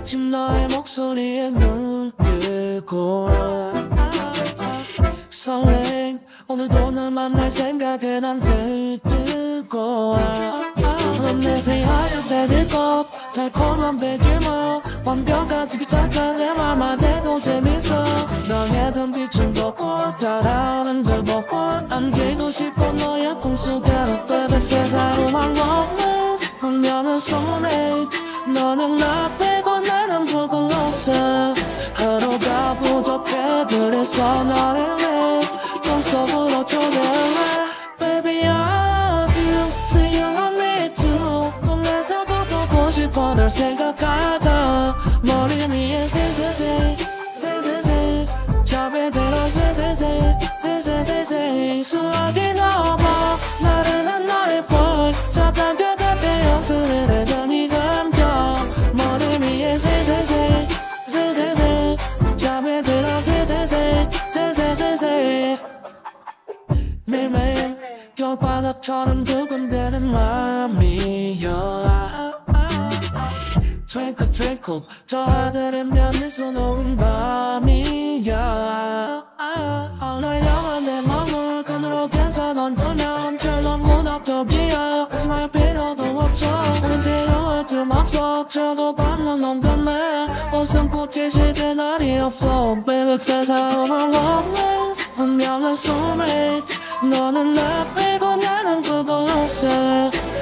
아침 너의 목소리에 눈 뜨고 설렘 오늘도 널 만날 생각에 난 들뜨고 내새 하얗게 것 달콤한 베개만 완벽하지 착한 내 맘한테도 재밌어. 너의 눈빛은 벚꽃 달아오는 그 벚꽃 안기고 싶어 너의 꿈속으로 baby 세상로만 romance 분명한 soulmate 너는 나 빼고 나는 부끄러웠어. 하루가 부족해. 그래서 너를 내 꿈속으로 초대해? Baby I love you Say you want me too 꿈에서도 보고 싶어. 널 생각하다 잠에 들어 세세세 세세세세. 매일매일 겨울바닥처럼 두근대는 마음이여. Twinkle twinkle 저 하늘은 별미소 녹은 밤이야 너의 영원 내 마음을 그늘로 캔서 넌 보면 별로 무덕적이야 웃음할 필요도 없어. 우린 필요할 틈 없어. 저도 밤은 넘겨내 웃음 꽃이 시대. 날이 없어 Baby face I'm a romance 분명한 soulmate 너는 나 빼고 나는 그거 없어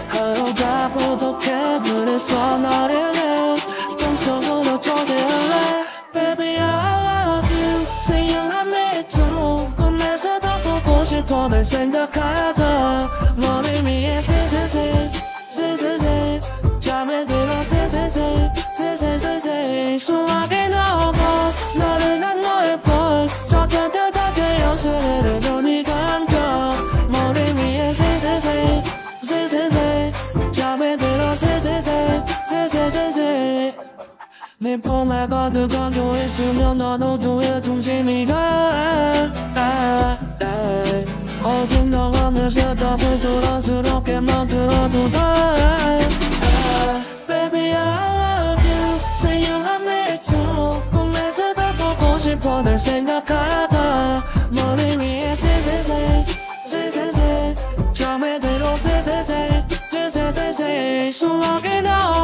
하루가 부족해 그래서 너를 내 꿈속으로 초대할래 Baby I love you you love me too 꿈에서도 보고 싶어 널 생각하자 내 Baby I love you Say you love me too 꿈에서 다 보고 싶어 널 생각하다 머리 위에 새새새 새새새 잠에 들어 새새새 새새새 수록이 나와